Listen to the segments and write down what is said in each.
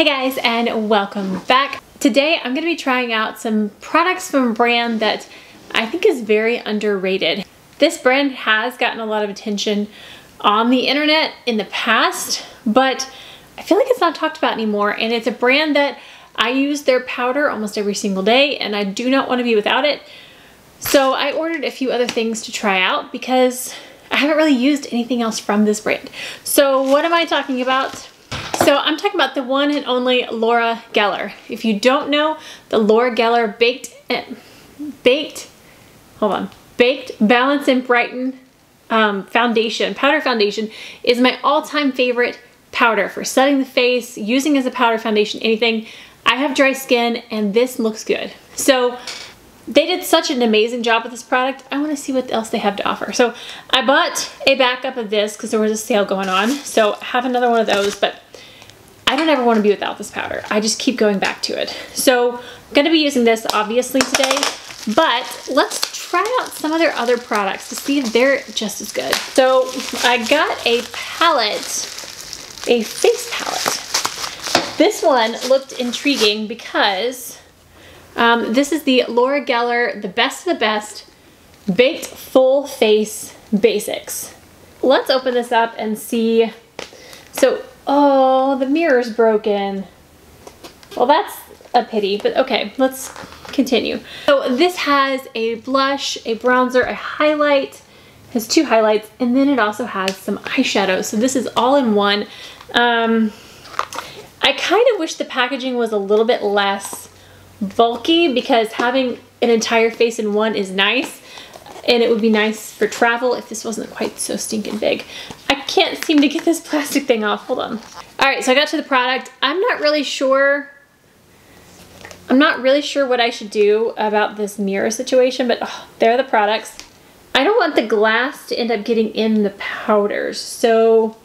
Hey guys and welcome back. Today I'm going to be trying out some products from a brand that I think is very underrated. This brand has gotten a lot of attention on the internet in the past, but I feel like it's not talked about anymore and it's a brand that I use their powder almost every single day and I do not want to be without it. So I ordered a few other things to try out because I haven't really used anything else from this brand. So what am I talking about? So I'm talking about the one and only Laura Geller. If you don't know, the Laura Geller Baked, eh, Baked, hold on, Baked Balance and Brighten um, Foundation, powder foundation, is my all-time favorite powder for setting the face, using as a powder foundation, anything. I have dry skin and this looks good. So they did such an amazing job with this product. I want to see what else they have to offer. So I bought a backup of this because there was a sale going on. So I have another one of those, but I don't ever want to be without this powder. I just keep going back to it. So I'm going to be using this obviously today, but let's try out some of their other products to see if they're just as good. So I got a palette, a face palette. This one looked intriguing because um, this is the Laura Geller, the best of the best, baked full face basics. Let's open this up and see. So Oh, the mirror's broken. Well, that's a pity, but okay, let's continue. So this has a blush, a bronzer, a highlight, has two highlights, and then it also has some eyeshadow. So this is all in one. Um, I kind of wish the packaging was a little bit less bulky because having an entire face in one is nice and it would be nice for travel if this wasn't quite so stinking big. I can't seem to get this plastic thing off. Hold on. All right, so I got to the product. I'm not really sure. I'm not really sure what I should do about this mirror situation, but oh, there are the products. I don't want the glass to end up getting in the powders, so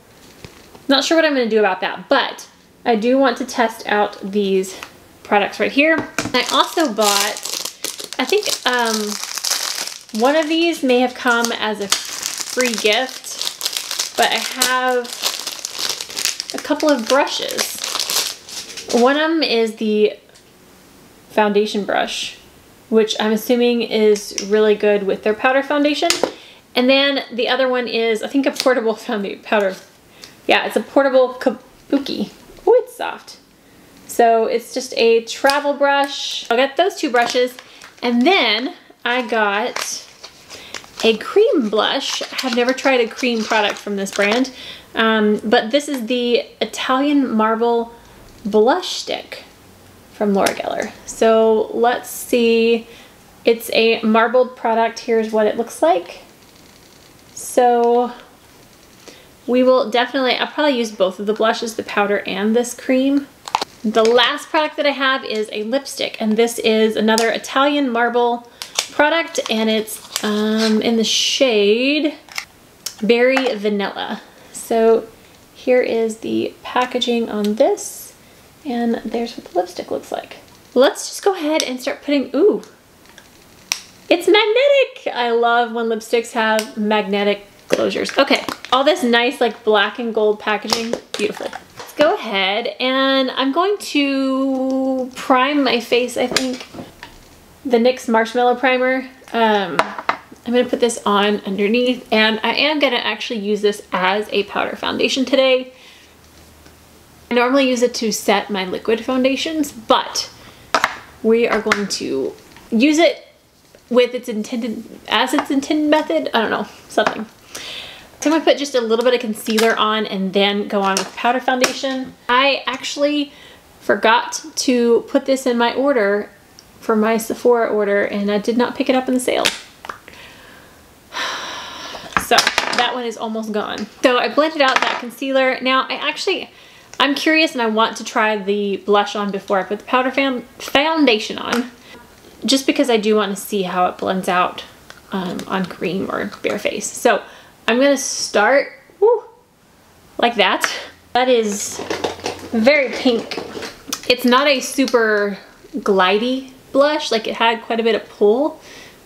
not sure what I'm gonna do about that, but I do want to test out these products right here. I also bought, I think um, one of these may have come as a free gift, but I have a couple of brushes. One of them is the foundation brush, which I'm assuming is really good with their powder foundation. And then the other one is, I think a portable foundation powder. Yeah, it's a portable kabuki. Oh, it's soft. So it's just a travel brush. I'll get those two brushes. And then I got a cream blush. I have never tried a cream product from this brand, um, but this is the Italian Marble Blush Stick from Laura Geller. So let's see. It's a marbled product. Here's what it looks like. So we will definitely, I'll probably use both of the blushes, the powder and this cream. The last product that I have is a lipstick, and this is another Italian Marble product, and it's um, in the shade Berry Vanilla. So here is the packaging on this, and there's what the lipstick looks like. Let's just go ahead and start putting, ooh, it's magnetic. I love when lipsticks have magnetic closures. Okay, all this nice like black and gold packaging, beautiful. Let's go ahead and I'm going to prime my face, I think. The NYX Marshmellow Primer. Um, I'm going to put this on underneath and I am going to actually use this as a powder foundation today. I normally use it to set my liquid foundations, but we are going to use it with its intended, as its intended method. I don't know, something. So I'm gonna put just a little bit of concealer on and then go on with powder foundation. I actually forgot to put this in my order for my Sephora order and I did not pick it up in the sale. So that one is almost gone. So I blended out that concealer. Now I actually, I'm curious and I want to try the blush on before I put the powder foundation on. Just because I do want to see how it blends out um, on cream or bare face. So I'm going to start whoo, like that. That is very pink. It's not a super glidey blush, like it had quite a bit of pull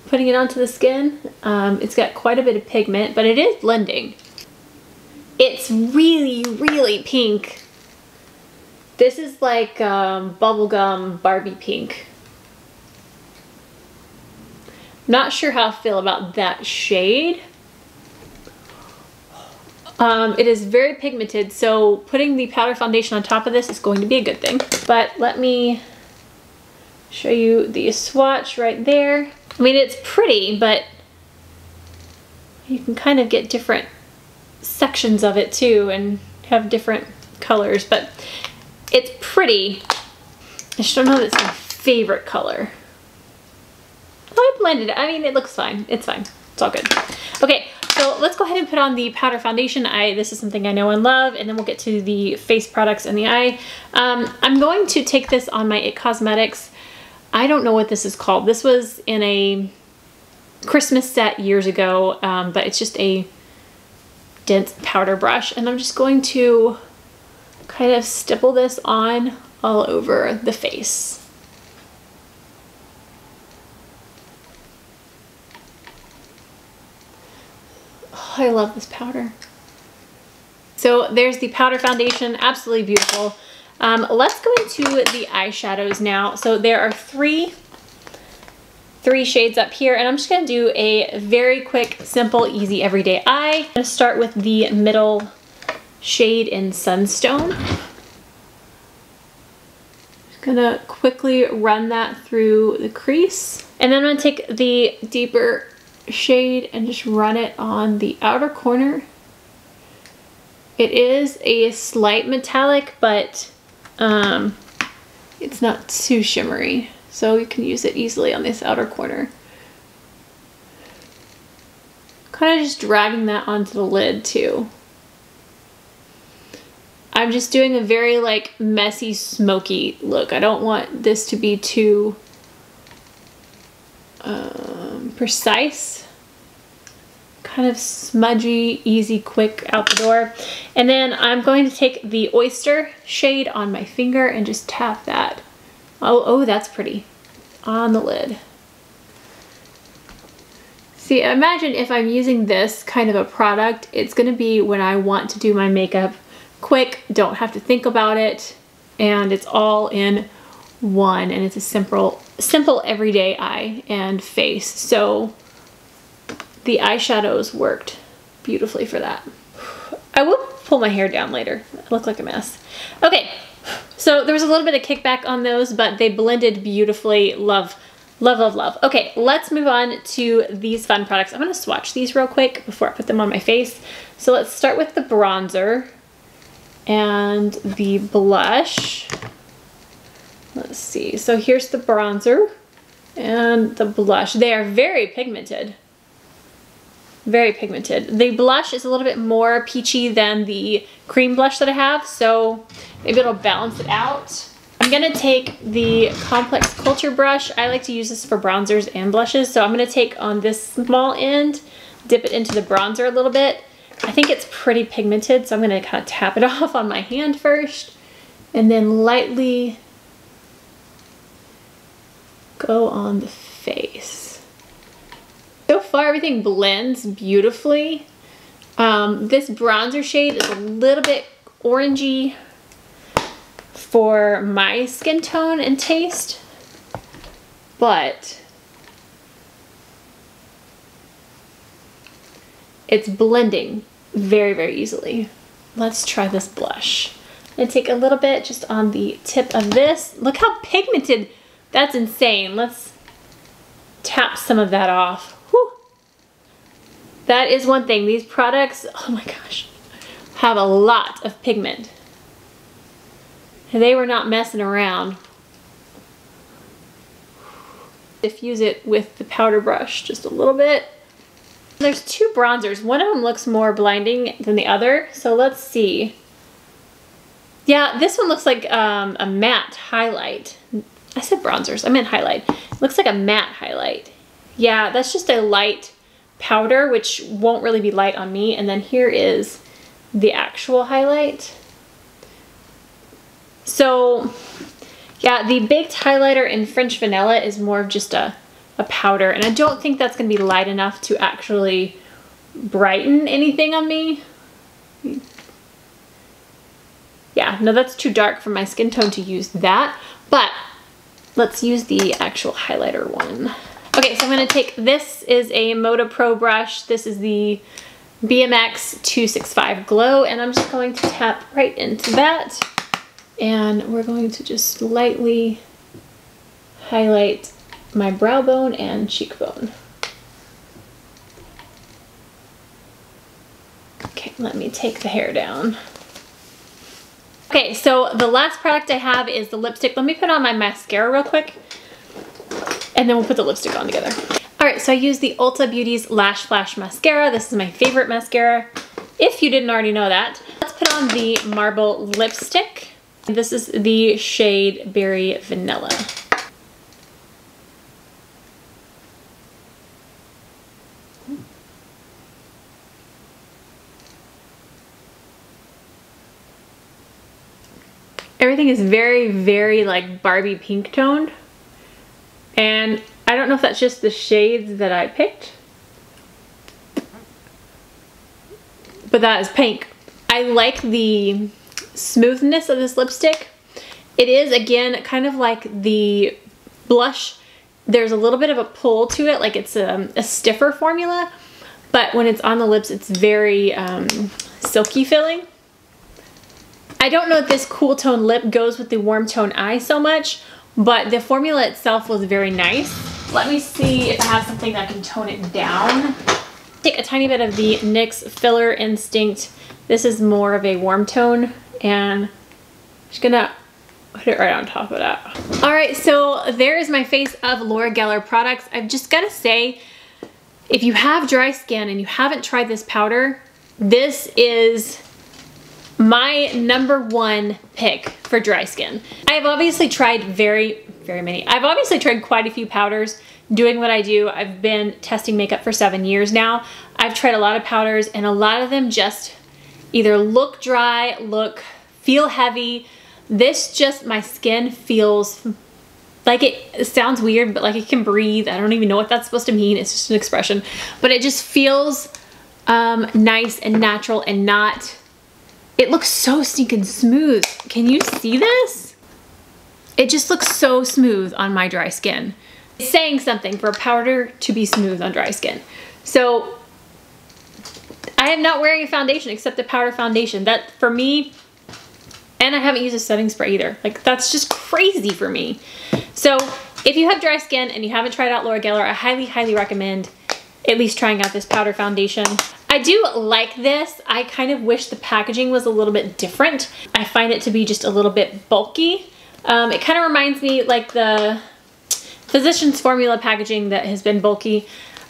putting it onto the skin. Um, it's got quite a bit of pigment, but it is blending. It's really, really pink. This is like um, bubblegum Barbie pink. Not sure how I feel about that shade. Um, it is very pigmented, so putting the powder foundation on top of this is going to be a good thing. But let me show you the swatch right there. I mean, it's pretty, but you can kind of get different sections of it too and have different colors, but it's pretty. I just don't know that it's my favorite color. I blended it. I mean, it looks fine. It's fine. It's all good. Okay, so let's go ahead and put on the powder foundation. I This is something I know and love, and then we'll get to the face products and the eye. Um, I'm going to take this on my IT Cosmetics. I don't know what this is called. This was in a Christmas set years ago, um, but it's just a dense powder brush. And I'm just going to kind of stipple this on all over the face. Oh, I love this powder. So there's the powder foundation, absolutely beautiful. Um, let's go into the eyeshadows now. So there are three three shades up here and I'm just to do a very quick, simple, easy, everyday eye. I'm to start with the middle shade in Sunstone. I'm just going to quickly run that through the crease. And then I'm to take the deeper shade and just run it on the outer corner. It is a slight metallic, but um, it's not too shimmery. So you can use it easily on this outer corner. Kind of just dragging that onto the lid too. I'm just doing a very like messy, smoky look. I don't want this to be too um, precise. Kind of smudgy, easy, quick out the door. And then I'm going to take the Oyster shade on my finger and just tap that Oh, oh, that's pretty. On the lid. See, imagine if I'm using this kind of a product, it's gonna be when I want to do my makeup quick, don't have to think about it, and it's all in one, and it's a simple, simple everyday eye and face. So the eyeshadows worked beautifully for that. I will pull my hair down later. I look like a mess. Okay, so there was a little bit of kickback on those, but they blended beautifully. Love, love, love, love. Okay, let's move on to these fun products. I'm gonna swatch these real quick before I put them on my face. So let's start with the bronzer and the blush. Let's see, so here's the bronzer and the blush. They are very pigmented very pigmented. The blush is a little bit more peachy than the cream blush that I have, so maybe it'll balance it out. I'm gonna take the Complex Culture brush. I like to use this for bronzers and blushes, so I'm gonna take on this small end, dip it into the bronzer a little bit. I think it's pretty pigmented, so I'm gonna kind of tap it off on my hand first, and then lightly go on the face. Far, everything blends beautifully. Um, this bronzer shade is a little bit orangey for my skin tone and taste, but it's blending very, very easily. Let's try this blush. I'm gonna take a little bit just on the tip of this. Look how pigmented, that's insane. Let's tap some of that off. That is one thing. These products, oh my gosh, have a lot of pigment. They were not messing around. Diffuse it with the powder brush just a little bit. There's two bronzers. One of them looks more blinding than the other, so let's see. Yeah, this one looks like um, a matte highlight. I said bronzers, I meant highlight. It looks like a matte highlight. Yeah, that's just a light powder, which won't really be light on me. And then here is the actual highlight. So yeah, the Baked Highlighter in French Vanilla is more of just a, a powder. And I don't think that's going to be light enough to actually brighten anything on me. Yeah, Yeah, no, that's too dark for my skin tone to use that, but let's use the actual highlighter one. Okay, so I'm gonna take, this is a Moda Pro brush. This is the BMX 265 Glow, and I'm just going to tap right into that. And we're going to just lightly highlight my brow bone and cheekbone. Okay, let me take the hair down. Okay, so the last product I have is the lipstick. Let me put on my mascara real quick and then we'll put the lipstick on together. All right, so I use the Ulta Beauty's Lash Flash Mascara. This is my favorite mascara, if you didn't already know that. Let's put on the Marble Lipstick. This is the shade Berry Vanilla. Everything is very, very like Barbie pink toned. And I don't know if that's just the shades that I picked. But that is pink. I like the smoothness of this lipstick. It is, again, kind of like the blush. There's a little bit of a pull to it, like it's a, a stiffer formula. But when it's on the lips, it's very um, silky feeling. I don't know if this cool tone lip goes with the warm tone eye so much, but the formula itself was very nice. Let me see if I have something that can tone it down. Take a tiny bit of the NYX Filler Instinct. This is more of a warm tone and I'm just gonna put it right on top of that. All right, so there is my face of Laura Geller products. I've just gotta say, if you have dry skin and you haven't tried this powder, this is my number one pick for dry skin. I have obviously tried very, very many. I've obviously tried quite a few powders doing what I do. I've been testing makeup for seven years now. I've tried a lot of powders and a lot of them just either look dry, look, feel heavy. This just, my skin feels like it, it sounds weird, but like it can breathe. I don't even know what that's supposed to mean. It's just an expression, but it just feels um, nice and natural and not it looks so stinking smooth. Can you see this? It just looks so smooth on my dry skin. It's saying something for powder to be smooth on dry skin. So I am not wearing a foundation except a powder foundation. That for me, and I haven't used a setting spray either. Like that's just crazy for me. So if you have dry skin and you haven't tried out Laura Geller, I highly, highly recommend at least trying out this powder foundation. I do like this. I kind of wish the packaging was a little bit different. I find it to be just a little bit bulky. Um, it kind of reminds me like the Physicians Formula packaging that has been bulky.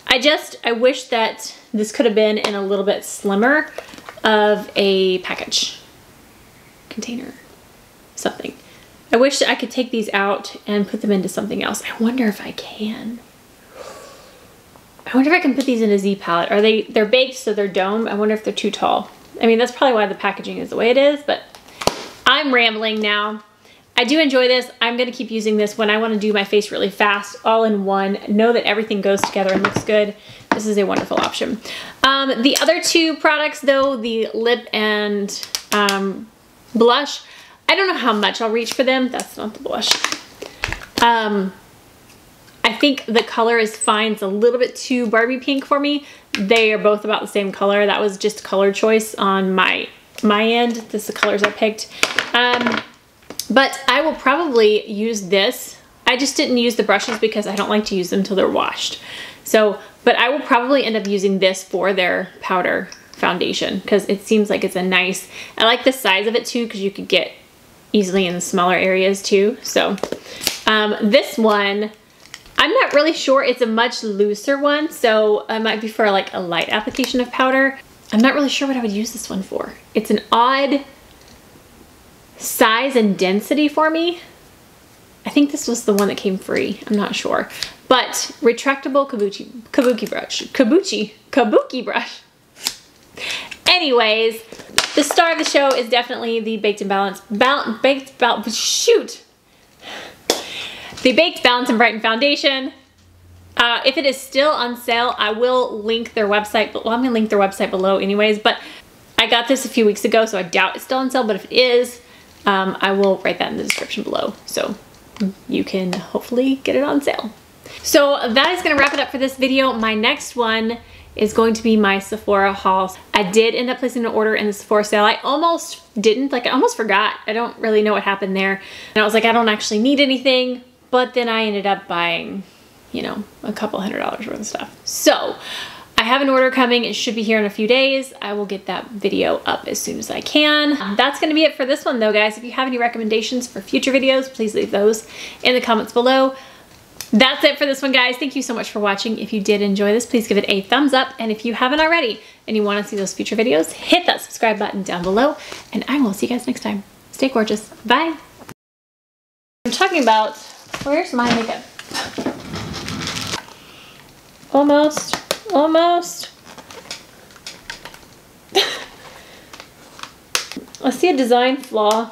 I just, I wish that this could have been in a little bit slimmer of a package, container, something. I wish I could take these out and put them into something else. I wonder if I can. I wonder if I can put these in a Z palette. Are they, they're baked so they're dome. I wonder if they're too tall. I mean, that's probably why the packaging is the way it is, but I'm rambling now. I do enjoy this. I'm gonna keep using this when I wanna do my face really fast, all in one. Know that everything goes together and looks good. This is a wonderful option. Um, the other two products though, the lip and um, blush, I don't know how much I'll reach for them. That's not the blush. Um, I think the color is fine. It's a little bit too Barbie pink for me. They are both about the same color. That was just color choice on my my end. This is the colors I picked. Um, but I will probably use this. I just didn't use the brushes because I don't like to use them until they're washed. So, but I will probably end up using this for their powder foundation because it seems like it's a nice, I like the size of it too because you could get easily in the smaller areas too. So um, this one, I'm not really sure. It's a much looser one, so it might be for like a light application of powder. I'm not really sure what I would use this one for. It's an odd size and density for me. I think this was the one that came free. I'm not sure. But retractable kabuki, kabuki brush. Kabuki, kabuki brush. Anyways, the star of the show is definitely the Baked and Balanced, bal baked, bal shoot, the Baked Balance and Brighten Foundation. Uh, if it is still on sale, I will link their website. Well, I'm gonna link their website below anyways, but I got this a few weeks ago, so I doubt it's still on sale, but if it is, um, I will write that in the description below. So you can hopefully get it on sale. So that is gonna wrap it up for this video. My next one is going to be my Sephora haul. I did end up placing an order in the Sephora sale. I almost didn't, like I almost forgot. I don't really know what happened there. And I was like, I don't actually need anything. But then I ended up buying, you know, a couple hundred dollars worth of stuff. So I have an order coming. It should be here in a few days. I will get that video up as soon as I can. Um, that's gonna be it for this one though, guys. If you have any recommendations for future videos, please leave those in the comments below. That's it for this one, guys. Thank you so much for watching. If you did enjoy this, please give it a thumbs up. And if you haven't already and you wanna see those future videos, hit that subscribe button down below. And I will see you guys next time. Stay gorgeous. Bye. I'm talking about, where's my makeup? Almost. Almost. I see a design flaw.